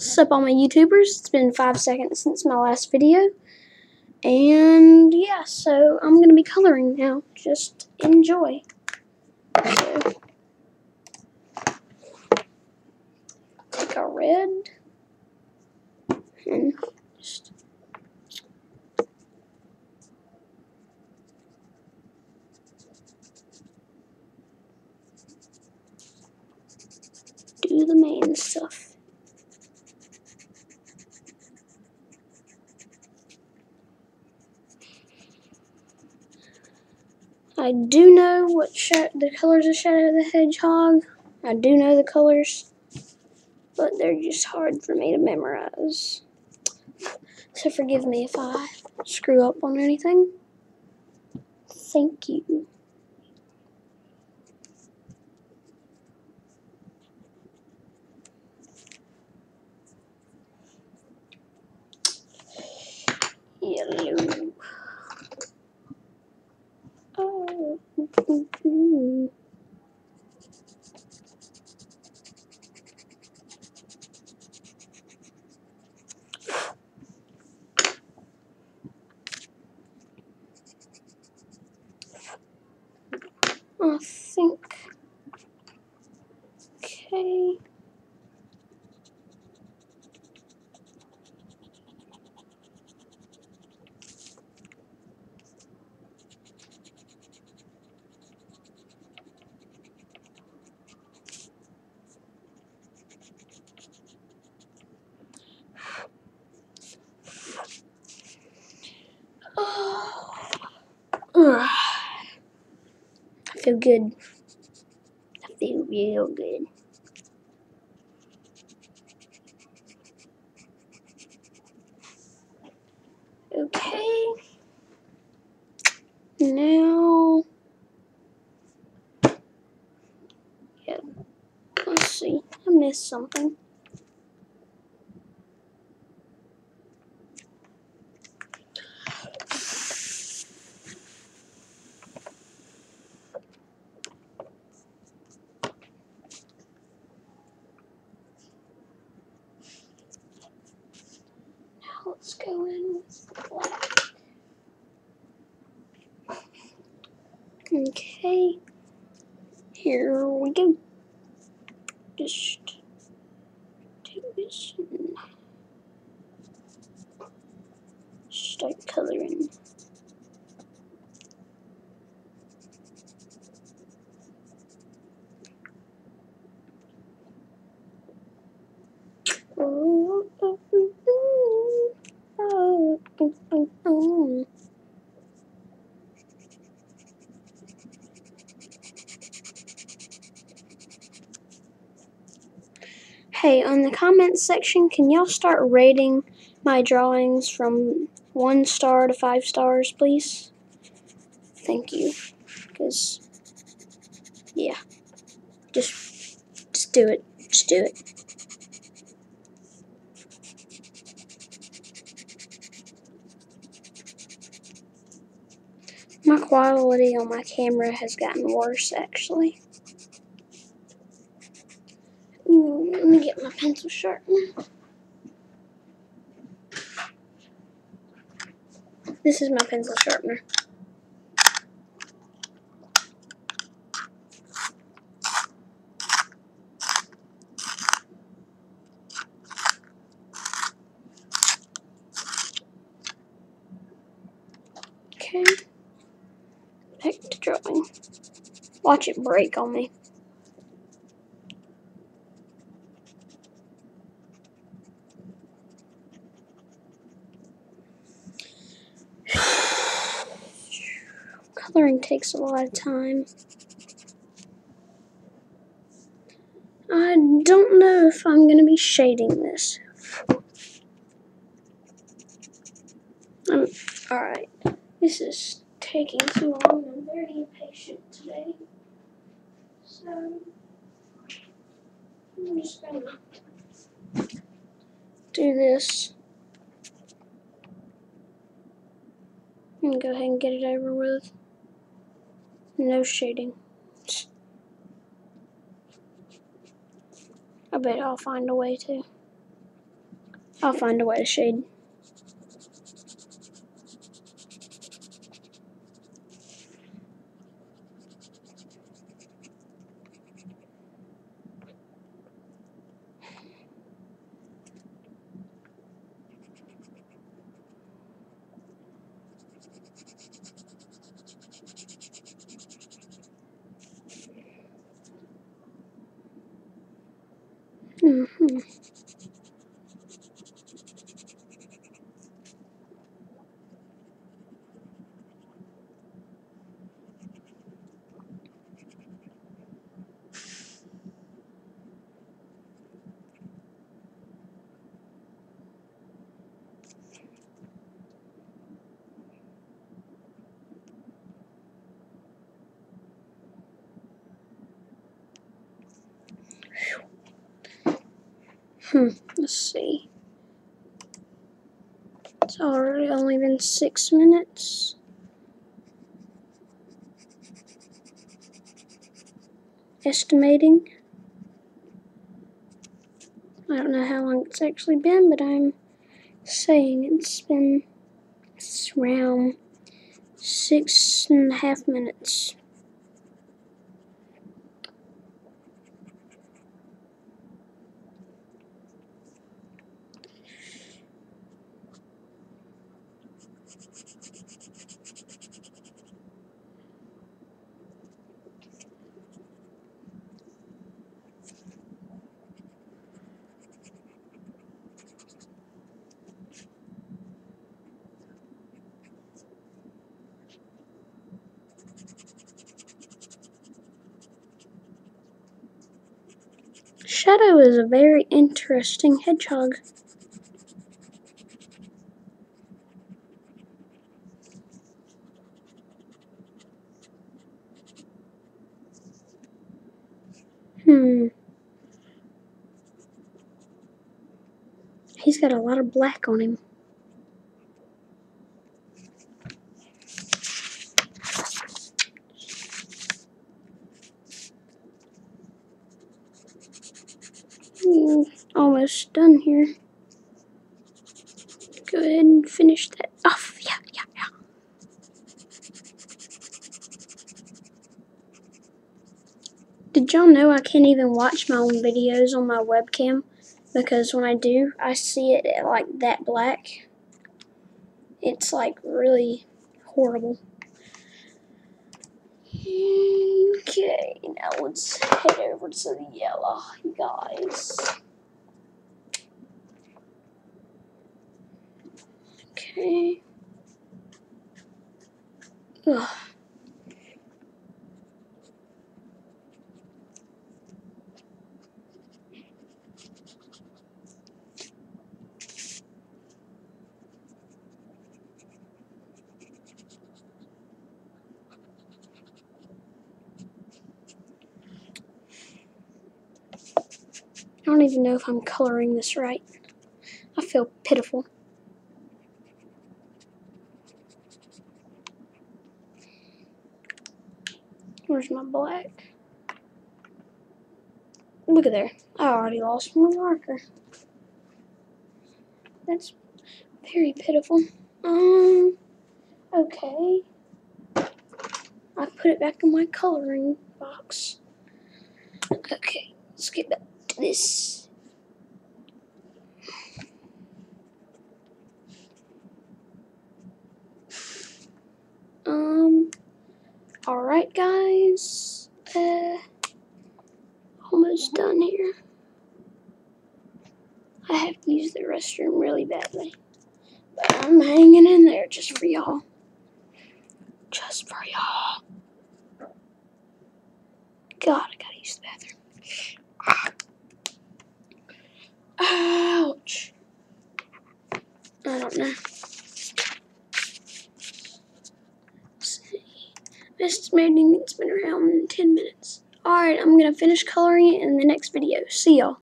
What's up all my YouTubers? It's been five seconds since my last video. And yeah, so I'm going to be coloring now. Just enjoy. So, take a red and just do the main stuff. I do know what the colors of Shadow the Hedgehog. I do know the colors, but they're just hard for me to memorize. So forgive me if I screw up on anything. Thank you. Yellow. Oh. I think. Okay. Oh. I feel good. I feel real good. Okay. Now, yeah, let's see. I missed something. Now let's go in with black. Okay, here we go. Just take this oh. Hey, on the comments section, can y'all start rating my drawings from one star to five stars, please? Thank you. Because, yeah. Just, just do it. Just do it. My quality on my camera has gotten worse, actually. Ooh, let me get my pencil sharpener. This is my pencil sharpener. Okay. Watch it break on me. Coloring takes a lot of time. I don't know if I'm going to be shading this. Um, Alright, this is taking too long. Very impatient today. So, I'm just going to do this. And go ahead and get it over with. No shading. I bet I'll find a way to. I'll find a way to shade. Mm-hmm. Hmm, Hmm, let's see. It's already only been six minutes. Estimating. I don't know how long it's actually been, but I'm saying it's been it's around six and a half minutes. Shadow is a very interesting hedgehog. Hmm. He's got a lot of black on him. Mm, almost done here. Go ahead and finish that off. Yeah, yeah, yeah. Did y'all know I can't even watch my own videos on my webcam? Because when I do, I see it like that black. It's like really horrible. Okay, now let's head over to the yellow, guys. Okay. Ugh. I don't even know if I'm coloring this right. I feel pitiful. Where's my black? Look at there. I already lost my marker. That's very pitiful. Um, okay. I put it back in my coloring box. Okay, let's get back to this. Um, alright, guys. Uh, almost done here. I have to use the restroom really badly. But I'm hanging in there just for y'all. Just for y'all. God, I gotta use the bathroom. Ouch. I don't know. Estimating it's been around 10 minutes. Alright, I'm gonna finish coloring it in the next video. See y'all.